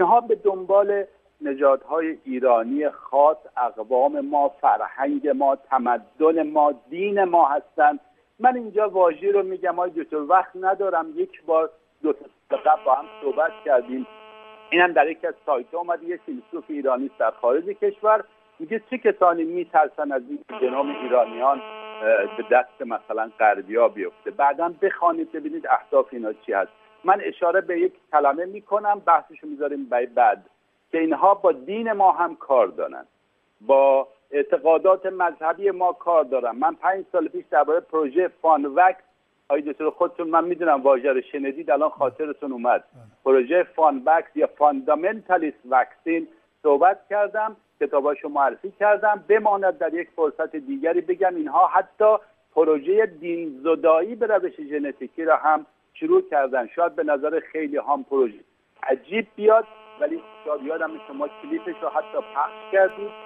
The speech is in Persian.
اینها به دنبال نژادهای ایرانی خاص اقوام ما فرهنگ ما تمدن ما دین ما هستند من اینجا واژه رو میگم های دکتر وقت ندارم. یک بار دو تا قبل با هم صحبت کردیم. اینم در یکی از سایت اومده یه فیلسوف ایرانی در خارج کشور. میگه چه کسانی میترسن از این جنام ایرانیان به دست مثلا غربیا بیفته؟ بعدا بخوانید ببینید اهداف اینا چی هست. من اشاره به یک کلمه می‌کنم بحثشو می‌ذاریم برای بعد که اینها با دین ما هم کار دارن. با اعتقادات مذهبی ما کار دارن. من پنج سال پیش درباره پروژه فان وکس آی دکتر خودتون من می‌دونم واژه رو شنیدید الان خاطرتون اومد. پروژه فان وکس یا فاندامنتالیست وکسین صحبت کردم کتاباشو معرفی کردم بماند در یک فرصت دیگری بگم اینها حتی پروژه دین زدایی به روش ژنتیکی را هم شروع کردن. شاید به نظر خیلی هم پروژه. عجیب بیاد ولی شاید یادم شما کلیپش رو حتی پخش کردید.